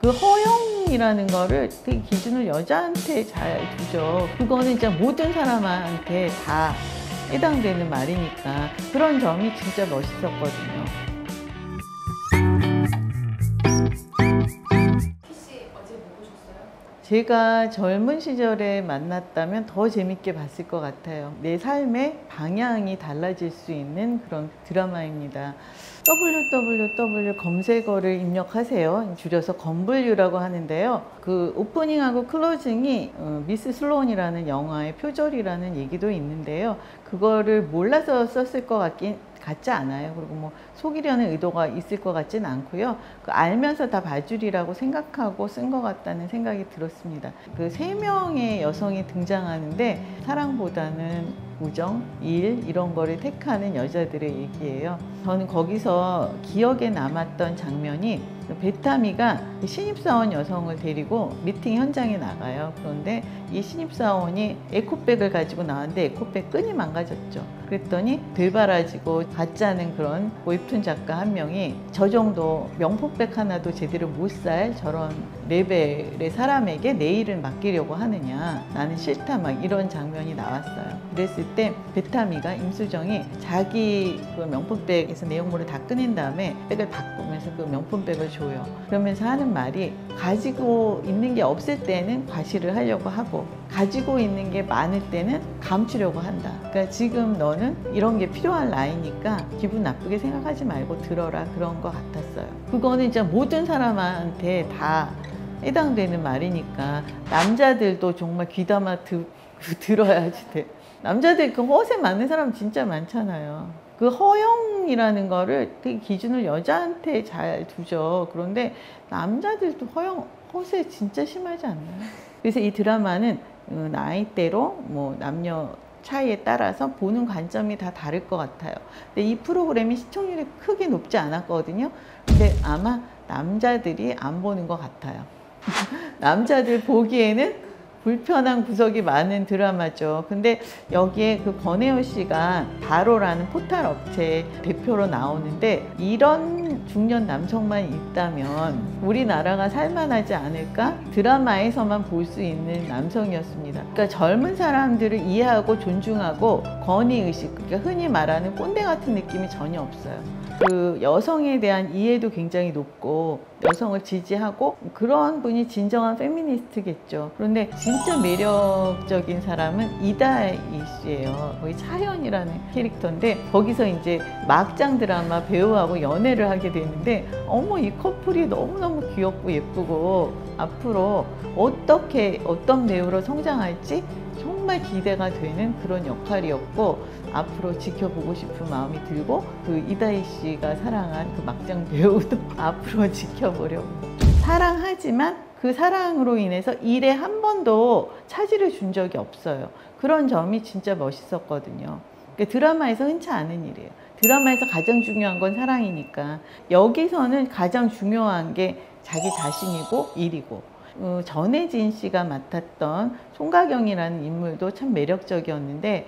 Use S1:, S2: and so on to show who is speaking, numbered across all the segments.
S1: 그 허용이라는 거를 그 기준을 여자한테 잘 두죠. 그거는 진짜 모든 사람한테 다 해당되는 말이니까 그런 점이 진짜 멋있었거든요. 제가 젊은 시절에 만났다면 더 재밌게 봤을 것 같아요. 내 삶의 방향이 달라질 수 있는 그런 드라마입니다. www 검색어를 입력하세요. 줄여서 건블유라고 하는데요. 그 오프닝하고 클로징이 어, 미스 슬론이라는 영화의 표절이라는 얘기도 있는데요. 그거를 몰라서 썼을 것 같긴 같지 않아요. 그리고 뭐 속이려는 의도가 있을 것 같진 않고요. 그 알면서 다 봐주리라고 생각하고 쓴 것 같다는 생각이 들었습니다. 그 세 명의 여성이 등장하는데 사랑보다는 우정, 일 이런 거를 택하는 여자들의 얘기예요. 저는 거기서 기억에 남았던 장면이 베타미가 신입사원 여성을 데리고 미팅 현장에 나가요. 그런데 이 신입사원이 에코백을 가지고 나왔는데 에코백 끈이 망가졌죠. 그랬더니 되바라지고 같잖은 그런 웹툰 작가 한 명이 저 정도 명품백 하나도 제대로 못 살 저런 레벨의 사람에게 내 일을 맡기려고 하느냐 나는 싫다 막 이런 장면이 나왔어요. 그랬을 때 베타미가 임수정이 자기 그 명품백 에서 내용물을 다 꺼낸 다음에 백을 바꾸면서 그 명품백을 줘요. 그러면서 하는 말이 가지고 있는 게 없을 때는 과시를 하려고 하고 가지고 있는 게 많을 때는 감추려고 한다. 그러니까 지금 너는 이런 게 필요한 나이니까 기분 나쁘게 생각하지 말고 들어라 그런 것 같았어요. 그거는 진짜 모든 사람한테 다 해당되는 말이니까 남자들도 정말 귀담아 드, 들어야지 돼. 남자들 그 허세 많은 사람 진짜 많잖아요. 그 허용이라는 거를 되게 기준을 여자한테 잘 두죠. 그런데 남자들도 허용, 허세 진짜 심하지 않나요? 그래서 이 드라마는 어, 나이대로 뭐 남녀 차이에 따라서 보는 관점이 다 다를 것 같아요. 근데 이 프로그램이 시청률이 크게 높지 않았거든요. 근데 아마 남자들이 안 보는 것 같아요. 남자들 보기에는 불편한 구석이 많은 드라마죠. 근데 여기에 그 권혜호 씨가 바로라는 포탈 업체 대표로 나오는데 이런 중년 남성만 있다면 우리나라가 살만하지 않을까? 드라마에서만 볼 수 있는 남성이었습니다. 그러니까 젊은 사람들을 이해하고 존중하고 권위의식, 그러니까 흔히 말하는 꼰대 같은 느낌이 전혀 없어요. 그 여성에 대한 이해도 굉장히 높고 여성을 지지하고 그런 분이 진정한 페미니스트겠죠. 그런데 진짜 매력적인 사람은 이다희 씨예요. 거의 차현이라는 캐릭터인데 거기서 이제 막장 드라마 배우하고 연애를 하게 되는데 어머 이 커플이 너무너무 귀엽고 예쁘고 앞으로 어떻게 어떤 배우로 성장할지 정말 기대가 되는 그런 역할이었고 앞으로 지켜보고 싶은 마음이 들고 그 이다희 씨가 사랑한 그 막장 배우도 앞으로 지켜보려고 사랑하지만 그 사랑으로 인해서 일에 한 번도 차질을 준 적이 없어요. 그런 점이 진짜 멋있었거든요. 그러니까 드라마에서 흔치 않은 일이에요. 드라마에서 가장 중요한 건 사랑이니까 여기서는 가장 중요한 게 자기 자신이고 일이고 어, 전혜진 씨가 맡았던 송가경이라는 인물도 참 매력적이었는데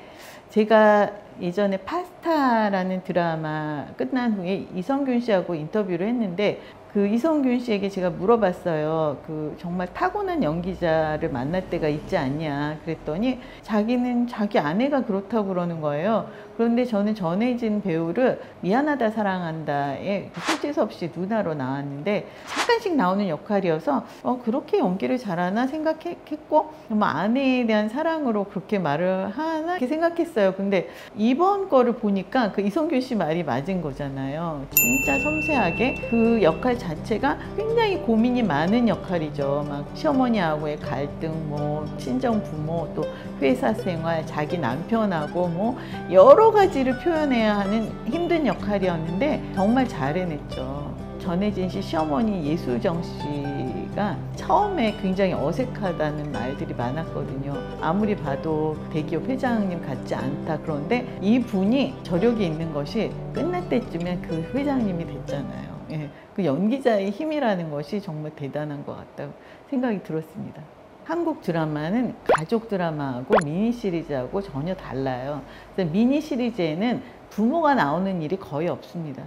S1: 제가 예전에 파스타라는 드라마 끝난 후에 이성균 씨하고 인터뷰를 했는데 그 이성균 씨에게 제가 물어봤어요. 그 정말 타고난 연기자를 만날 때가 있지 않냐. 그랬더니 자기는 자기 아내가 그렇다고 그러는 거예요. 그런데 저는 전혜진 배우를 미안하다 사랑한다에 손재섭 씨 누나로 나왔는데 잠깐씩 나오는 역할이어서 어, 그렇게 연기를 잘하나 생각했고 뭐 아내에 대한 사랑으로 그렇게 말을 하나 이렇게 생각했어요. 근데 이번 거를 보니까 그 이성균 씨 말이 맞은 거잖아요. 진짜 섬세하게 그 역할 자체가 굉장히 고민이 많은 역할이죠. 막 시어머니하고의 갈등, 뭐 친정 부모, 또 회사 생활, 자기 남편하고 뭐 여러 가지를 표현해야 하는 힘든 역할이었는데 정말 잘 해냈죠. 전혜진 씨 시어머니 예수정 씨가 처음에 굉장히 어색하다는 말들이 많았거든요. 아무리 봐도 대기업 회장님 같지 않다. 그런데 이 분이 저력이 있는 것이 끝날 때쯤엔 그 회장님이 됐잖아요. 예, 그 연기자의 힘이라는 것이 정말 대단한 것 같다고 생각이 들었습니다. 한국 드라마는 가족 드라마하고 미니 시리즈하고 전혀 달라요. 미니 시리즈에는 부모가 나오는 일이 거의 없습니다.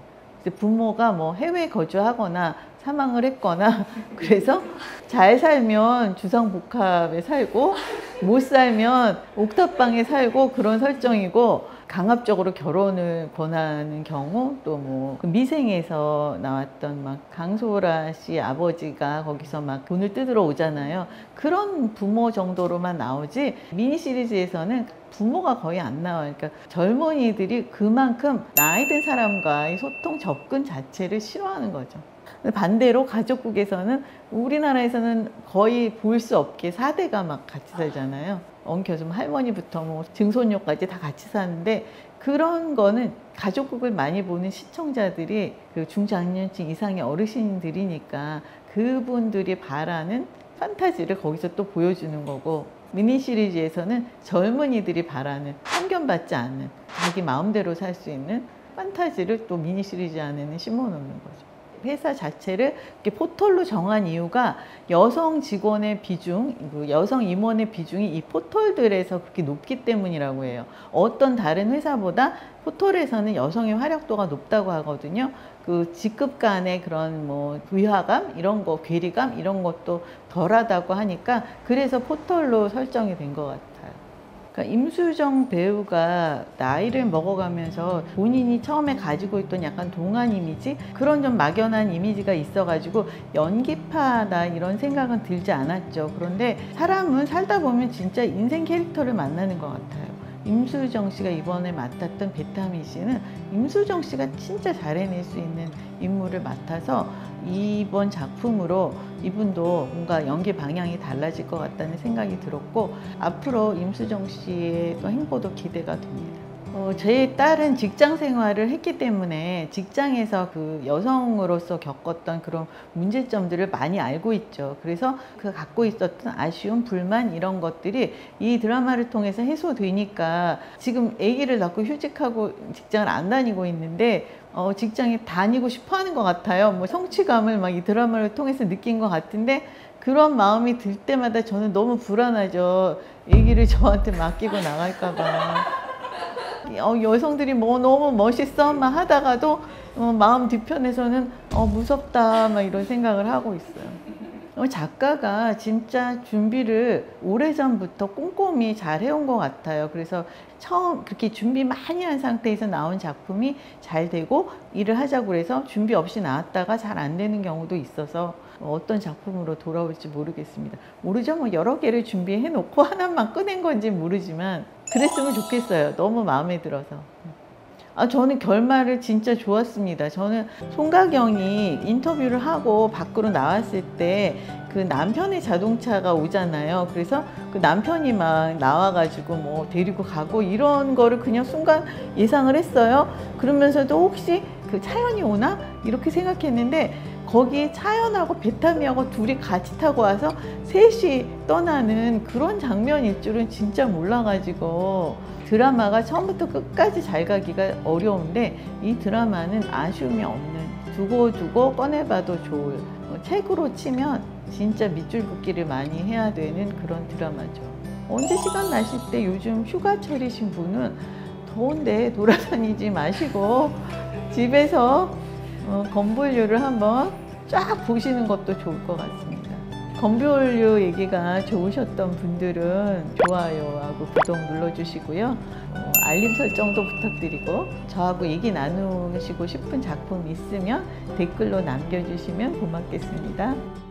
S1: 부모가 뭐 해외 거주하거나 사망을 했거나 그래서 잘 살면 주상복합에 살고 못 살면 옥탑방에 살고 그런 설정이고 강압적으로 결혼을 권하는 경우 또 뭐 미생에서 나왔던 막 강소라 씨 아버지가 거기서 막 돈을 뜯으러 오잖아요. 그런 부모 정도로만 나오지 미니 시리즈에서는 부모가 거의 안 나와요. 그러니까 젊은이들이 그만큼 나이 든 사람과의 소통 접근 자체를 싫어하는 거죠. 반대로 가족국에서는 우리나라에서는 거의 볼 수 없게 사대가막 같이 살잖아요. 엉켜좀 할머니부터 뭐 증손녀까지 다 같이 사는데 그런 거는 가족국을 많이 보는 시청자들이 그 중장년층 이상의 어르신들이니까 그분들이 바라는 판타지를 거기서 또 보여주는 거고 미니 시리즈에서는 젊은이들이 바라는 편견받지 않는 자기 마음대로 살 수 있는 판타지를 또 미니 시리즈 안에는 심어놓는 거죠. 회사 자체를 포털로 정한 이유가 여성 직원의 비중, 그 여성 임원의 비중이 이 포털들에서 그렇게 높기 때문이라고 해요. 어떤 다른 회사보다 포털에서는 여성의 활약도가 높다고 하거든요. 그 직급 간의 그런 뭐 위화감 이런 거, 괴리감 이런 것도 덜하다고 하니까 그래서 포털로 설정이 된 것 같아요. 그러니까 임수정 배우가 나이를 먹어가면서 본인이 처음에 가지고 있던 약간 동안 이미지 그런 좀 막연한 이미지가 있어가지고 연기파다 이런 생각은 들지 않았죠. 그런데 사람은 살다 보면 진짜 인생 캐릭터를 만나는 것 같아요. 임수정 씨가 이번에 맡았던 베타민 씨는 임수정 씨가 진짜 잘 해낼 수 있는 인물을 맡아서 이번 작품으로 이분도 뭔가 연기 방향이 달라질 것 같다는 생각이 들었고 앞으로 임수정 씨의 또 행보도 기대가 됩니다. 어, 제 딸은 직장 생활을 했기 때문에 직장에서 그 여성으로서 겪었던 그런 문제점들을 많이 알고 있죠. 그래서 그 갖고 있었던 아쉬움, 불만 이런 것들이 이 드라마를 통해서 해소되니까 지금 아기를 낳고 휴직하고 직장을 안 다니고 있는데 어, 직장에 다니고 싶어 하는 것 같아요. 뭐 성취감을 막 이 드라마를 통해서 느낀 것 같은데 그런 마음이 들 때마다 저는 너무 불안하죠. 아기를 저한테 맡기고 나갈까봐. 어, 여성들이 뭐 너무 멋있어 막 하다가도 어, 마음 뒤편에서는 어, 무섭다 막 이런 생각을 하고 있어요. 어, 작가가 진짜 준비를 오래전부터 꼼꼼히 잘 해온 것 같아요. 그래서 처음 그렇게 준비 많이 한 상태에서 나온 작품이 잘 되고 일을 하자고 해서 준비 없이 나왔다가 잘 안 되는 경우도 있어서 어떤 작품으로 돌아올지 모르겠습니다. 모르죠. 뭐 여러 개를 준비해 놓고 하나만 꺼낸 건지 모르지만 그랬으면 좋겠어요. 너무 마음에 들어서. 아, 저는 결말을 진짜 좋았습니다. 저는 송가경이 인터뷰를 하고 밖으로 나왔을 때 그 남편의 자동차가 오잖아요. 그래서 그 남편이 막 나와가지고 뭐 데리고 가고 이런 거를 그냥 순간 예상을 했어요. 그러면서도 혹시 그 차연이 오나? 이렇게 생각했는데 거기에 차연하고 베타미하고 둘이 같이 타고 와서 셋이 떠나는 그런 장면일 줄은 진짜 몰라가지고 드라마가 처음부터 끝까지 잘 가기가 어려운데 이 드라마는 아쉬움이 없는 두고 두고 꺼내봐도 좋을 어, 책으로 치면 진짜 밑줄 긋기를 많이 해야 되는 그런 드라마죠. 언제 시간 나실 때 요즘 휴가철이신 분은 더운데 돌아다니지 마시고 집에서 어, 건불류를 한번 쫙 보시는 것도 좋을 것 같습니다. 건뷰올류 얘기가 좋으셨던 분들은 좋아요하고 구독 눌러주시고요. 어, 알림 설정도 부탁드리고 저하고 얘기 나누시고 싶은 작품 있으면 댓글로 남겨주시면 고맙겠습니다.